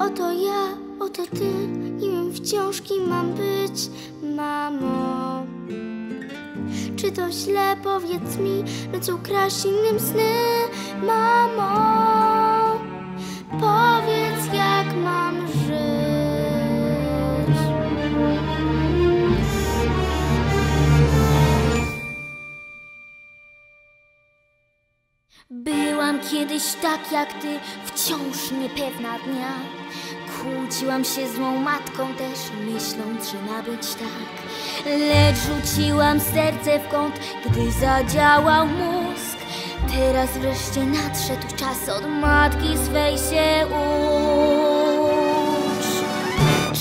Oto ja, oto ty, wiem wciąż kim mam być, mamo. Czy to źle, powiedz mi, nocą kraść innym sny, mamo. Powiedz, jak Byłam kiedyś tak jak ty, wciąż niepewna dnia. Kłóciłam się złą matką też, myśląc, że ma być tak. Lecz rzuciłam serce w kąt, gdy zadziałał mózg. Teraz wreszcie nadszedł czas od matki swej się ucz.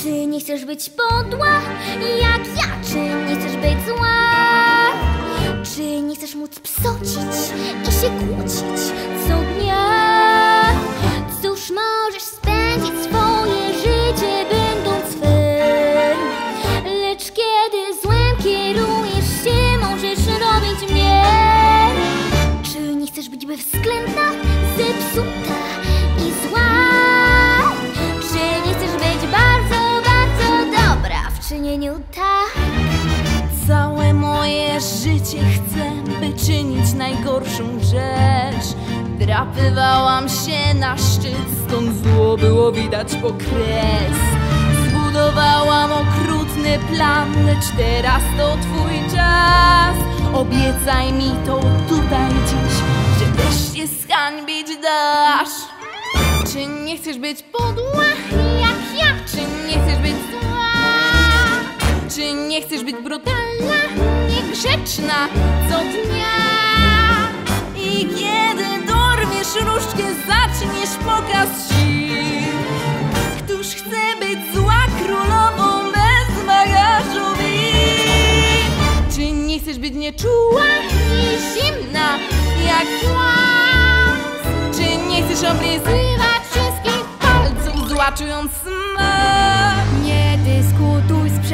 Czy nie chcesz być podła, jak ja? Czy nie chcesz być zła? Czy nie chcesz móc psocić i się kłócić co dnia? Cóż możesz spędzić swoje życie będąc swym Lecz kiedy złem kierujesz się, możesz robić mnie Czy nie chcesz być bezwzględna, zepsuta i zła? Czy nie chcesz być bardzo, bardzo dobra w czynieniu tak? Życie chcę, by czynić najgorszą rzecz. Drapywałam się na szczyt, stąd zło było widać po kres. Zbudowałam okrutny plan, lecz teraz to twój czas. Obiecaj mi to tutaj dziś, że też się zhańbić dasz. Czy nie chcesz być podła jak ja? Czy nie chcesz być zła? Nie chcesz być brutalna, niegrzeczna co dnia? I kiedy dorwiesz różdżkę, zaczniesz pokaz sił. Któż chce być zła królową bez bagażu win? Czy nie chcesz być nieczuła i zimna jak głaz? Czy nie chcesz oblizywać wszystkich palców, zła czując smak?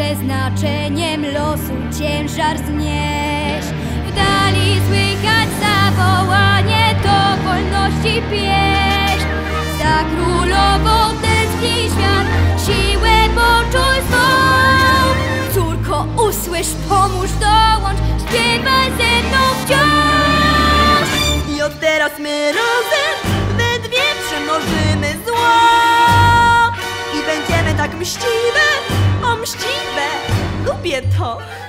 Przeznaczeniem losu, ciężar znieś. W dali słychać zawołanie do wolności pieśń. Za królową tęskni świat, siłę poczuj swą. Córko, usłysz, pomóż, dołącz, śpiewaj ze mną wciąż. I od teraz my razem 好。